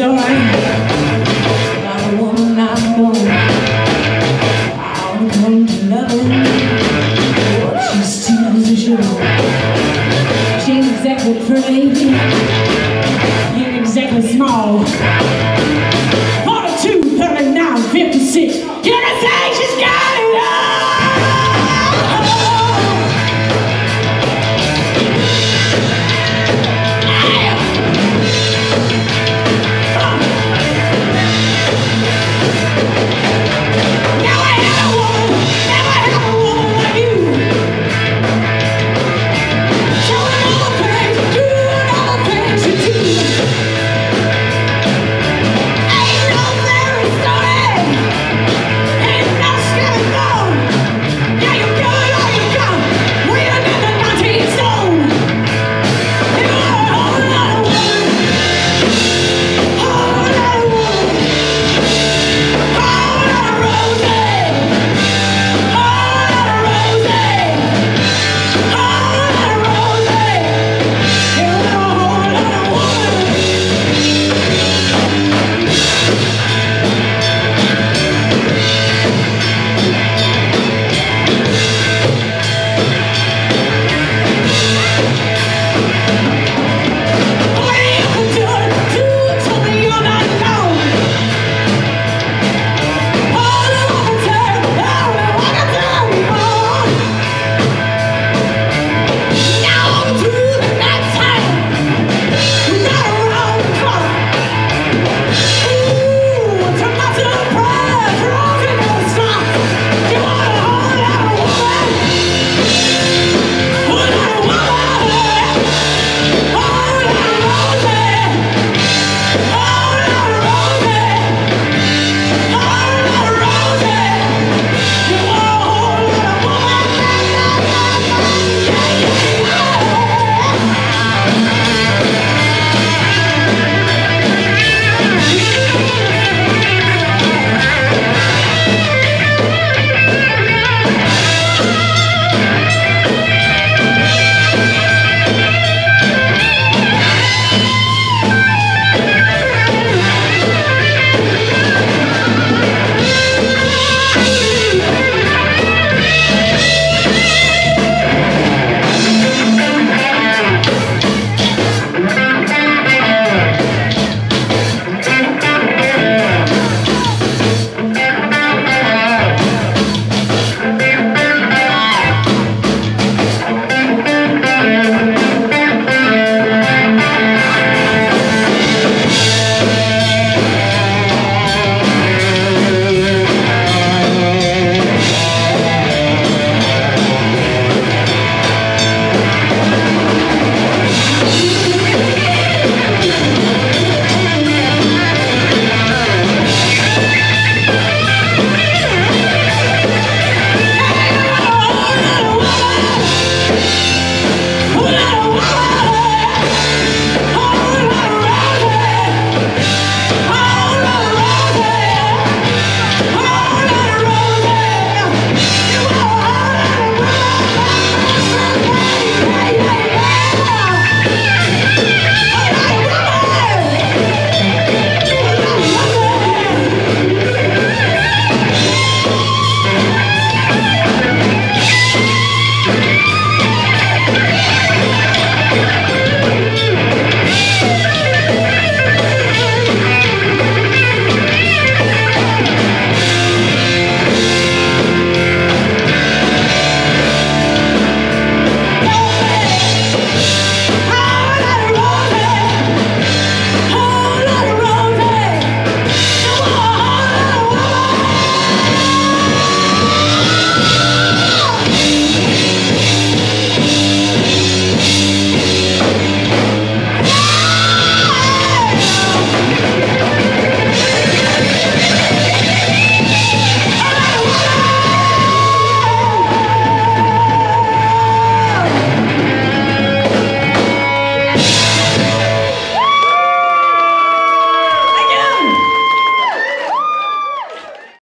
tell you a woman I'm born. I'll come to love her. What she steals is yours. She ain't exactly pretty, ain't and small. 42, 39, 56. Get a say, she's got it!